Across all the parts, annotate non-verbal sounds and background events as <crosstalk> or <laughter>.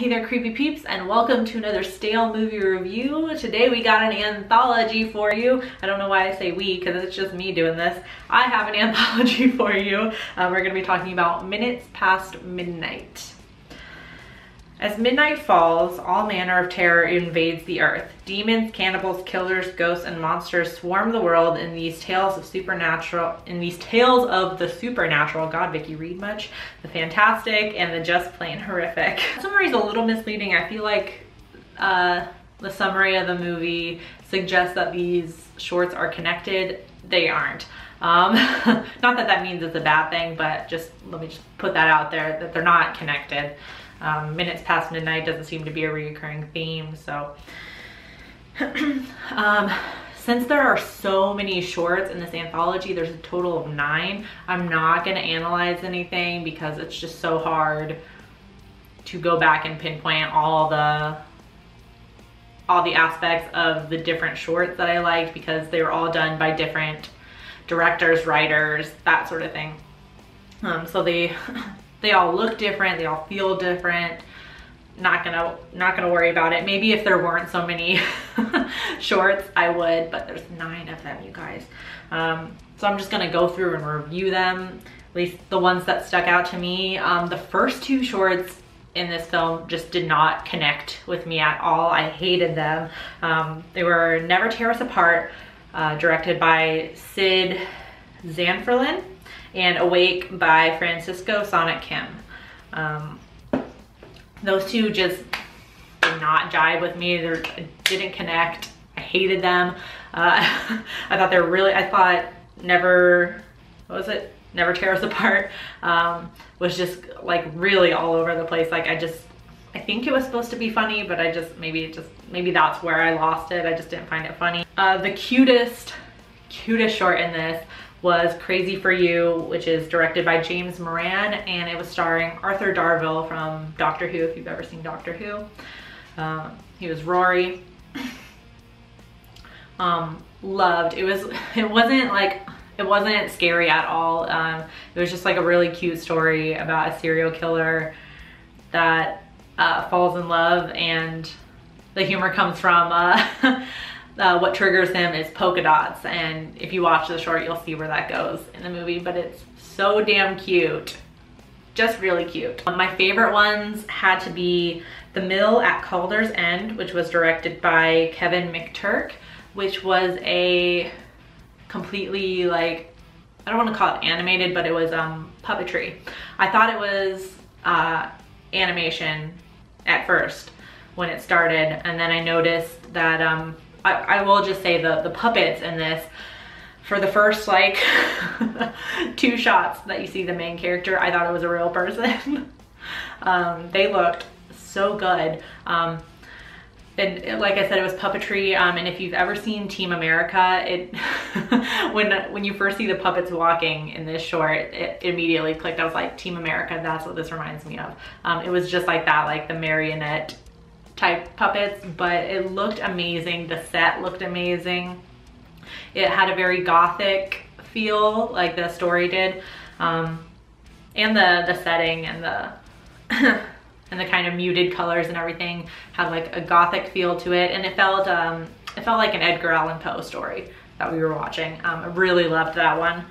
Hey there creepy peeps and welcome to another stale movie review. Today we got an anthology for you. I don't know why I say we because it's just me doing this. I have an <laughs> anthology for you. Um, we're going to be talking about Minutes Past Midnight. As midnight falls, all manner of terror invades the earth. Demons, cannibals, killers, ghosts, and monsters swarm the world in these tales of supernatural, in these tales of the supernatural. God, Vicky, read much? The fantastic and the just plain horrific. <laughs> Summary is a little misleading. I feel like uh, the summary of the movie suggests that these shorts are connected. They aren't. Um, <laughs> not that that means it's a bad thing, but just let me just put that out there that they're not connected. Um, minutes past midnight doesn't seem to be a reoccurring theme. So <clears throat> um, since there are so many shorts in this anthology, there's a total of nine. I'm not gonna analyze anything because it's just so hard to go back and pinpoint all the all the aspects of the different shorts that I liked because they were all done by different directors, writers, that sort of thing. Um, so they <laughs> they all look different, they all feel different. Not gonna, not gonna worry about it. Maybe if there weren't so many <laughs> shorts, I would, but there's nine of them, you guys. Um, so I'm just gonna go through and review them, at least the ones that stuck out to me. Um, the first two shorts in this film just did not connect with me at all. I hated them. Um, they were Never Tear Us Apart, uh, directed by Sid Zanforlin and Awake by Francisco Sonic Kim. Um, those two just did not jive with me. They didn't connect. I hated them. Uh, <laughs> I thought they were really, I thought Never, what was it? Never Tear Us Apart um, was just like really all over the place. Like I just, I think it was supposed to be funny, but I just, maybe it just, maybe that's where I lost it. I just didn't find it funny. Uh, the cutest, cutest short in this was Crazy for You, which is directed by James Moran, and it was starring Arthur Darvill from Doctor Who, if you've ever seen Doctor Who. Um, he was Rory. um, loved. It was, <laughs> it wasn't like, it wasn't scary at all. Um, it was just like a really cute story about a serial killer that uh, falls in love and the humor comes from uh, <laughs> uh, what triggers him is polka dots. And if you watch the short, you'll see where that goes in the movie, but it's so damn cute. Just really cute. My favorite ones had to be The Mill at Calder's End, which was directed by Kevin McTurk, which was a completely like, I don't want to call it animated, but it was um, puppetry. I thought it was uh, animation at first when it started, and then I noticed that um, I, I will just say the, the puppets in this, for the first like <laughs> two shots that you see the main character, I thought it was a real person. <laughs> um, they looked so good. Um, and like I said, it was puppetry. Um, and if you've ever seen Team America, it <laughs> when when you first see the puppets walking in this short, it immediately clicked. I was like, Team America, that's what this reminds me of. Um, it was just like that, like the marionette type puppets, but it looked amazing. The set looked amazing. It had a very gothic feel, like the story did. Um, and the, the setting and the <laughs> and the kind of muted colors and everything had like a gothic feel to it. And it felt, um, it felt like an Edgar Allan Poe story that we were watching. Um, I really loved that one.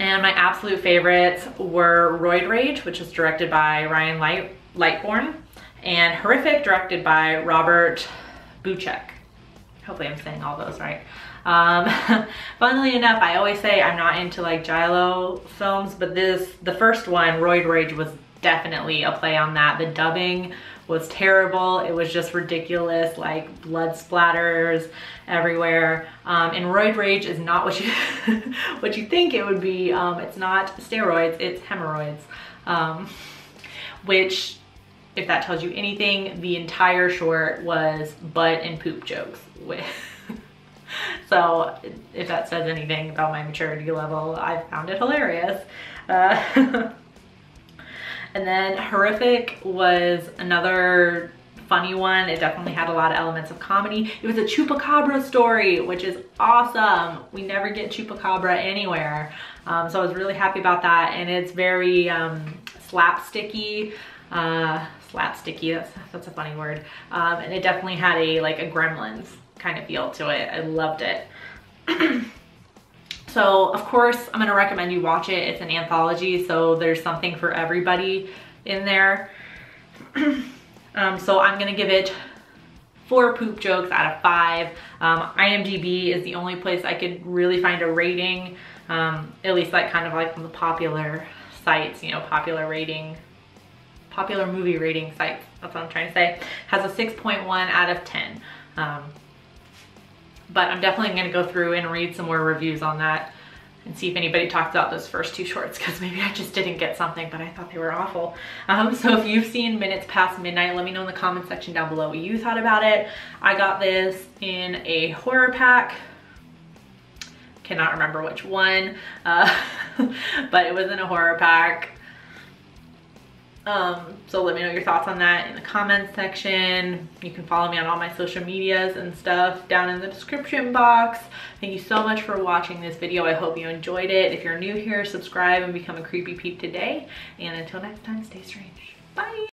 And my absolute favorites were Roid Rage, which was directed by Ryan Light Lightbourn and Horrific, directed by Robert Boocheck. Hopefully I'm saying all those right. Um, <laughs> funnily enough, I always say I'm not into like Giallo films, but this, the first one, Roid Rage, was definitely a play on that. The dubbing was terrible. It was just ridiculous, like blood splatters everywhere. Um, and Roid Rage is not what you <laughs> what you think it would be. Um, it's not steroids, it's hemorrhoids, um, which if that tells you anything, the entire short was butt and poop jokes. <laughs> so if that says anything about my maturity level, I found it hilarious. Uh, <laughs> and then Horrific was another funny one. It definitely had a lot of elements of comedy. It was a chupacabra story, which is awesome. We never get chupacabra anywhere. Um, so I was really happy about that. And it's very um, slapsticky, uh, slapsticky, that's, that's a funny word. Um, and it definitely had a like a Gremlins kind of feel to it. I loved it. <clears throat> so of course I'm gonna recommend you watch it. It's an anthology, so there's something for everybody in there. <clears throat> um, so I'm gonna give it four poop jokes out of five. Um, IMDb is the only place I could really find a rating, um, at least like kind of like the popular sites, you know, popular rating, popular movie rating sites, that's what I'm trying to say, has a 6.1 out of 10. Um, but I'm definitely gonna go through and read some more reviews on that and see if anybody talked about those first two shorts because maybe I just didn't get something but I thought they were awful. Um, so if you've seen Minutes Past Midnight, let me know in the comment section down below what you thought about it. I got this in a horror pack. Cannot remember which one, uh, <laughs> but it was in a horror pack. Um, so let me know your thoughts on that in the comments section. You can follow me on all my social medias and stuff down in the description box. Thank you so much for watching this video. I hope you enjoyed it. If you're new here, subscribe and become a creepy peep today. And until next time, stay strange. Bye.